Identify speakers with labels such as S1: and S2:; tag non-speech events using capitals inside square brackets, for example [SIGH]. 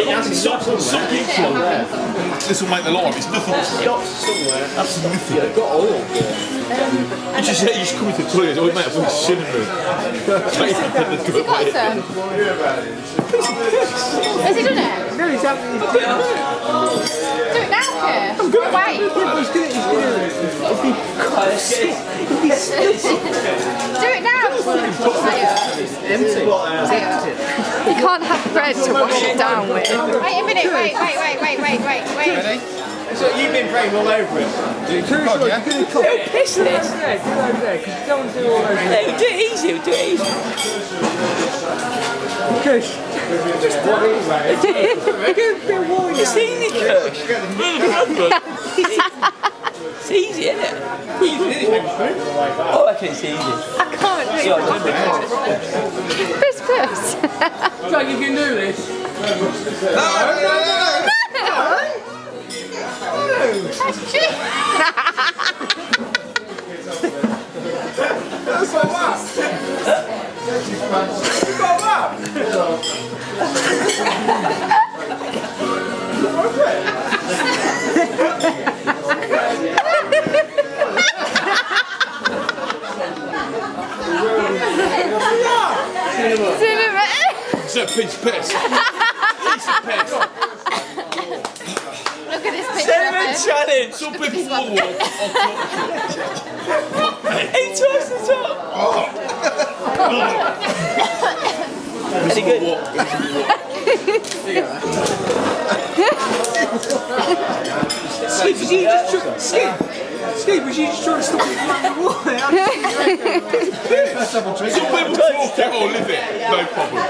S1: Some, some people, this will make the life. It's nothing.
S2: Got somewhere.
S1: That's nothing.
S2: Yeah, got oil.
S1: You just, you just come into the toilet. Oh, mate, I've got shit in.
S3: Has he got some? Has he done it?
S4: No, he's having. He's doing.
S3: Do it now, Kerr. I'm good. Wait.
S4: He's doing it. He's doing it. If he if he spits
S3: Do it now.
S4: Uh, empty.
S3: You can't have bread to wash it down with. Wait a minute. Wait, wait, wait, wait, wait, wait, wait.
S2: So you've been praying all over it.
S4: Seriously,
S5: God, yeah?
S4: he's gonna come.
S5: Don't piss
S4: Do it
S5: this.
S4: over there. Do it over there. Because you don't do all over there.
S5: No, do it easy, do it easy.
S4: Kush. Just what is it? Give a bit.
S5: It's easy, Kush. It's easy, isn't it? Oh, I reckon it's easy.
S3: I can't do
S5: Yeah, do a bit more.
S3: it.
S4: Jack, you can do this.
S3: Cinema.
S1: It's [LAUGHS] a piece of piss. [LAUGHS] Piece of piss.
S3: Look at this picture.
S5: Cinnamon challenge.
S1: Some people will walk on top.
S5: Eight twice the top. Oh. Any good?
S4: Steve, was you just trying Steve? Steve, was you just trying to stop me from the water? [LAUGHS]
S1: Some people talk it or live it. No problem.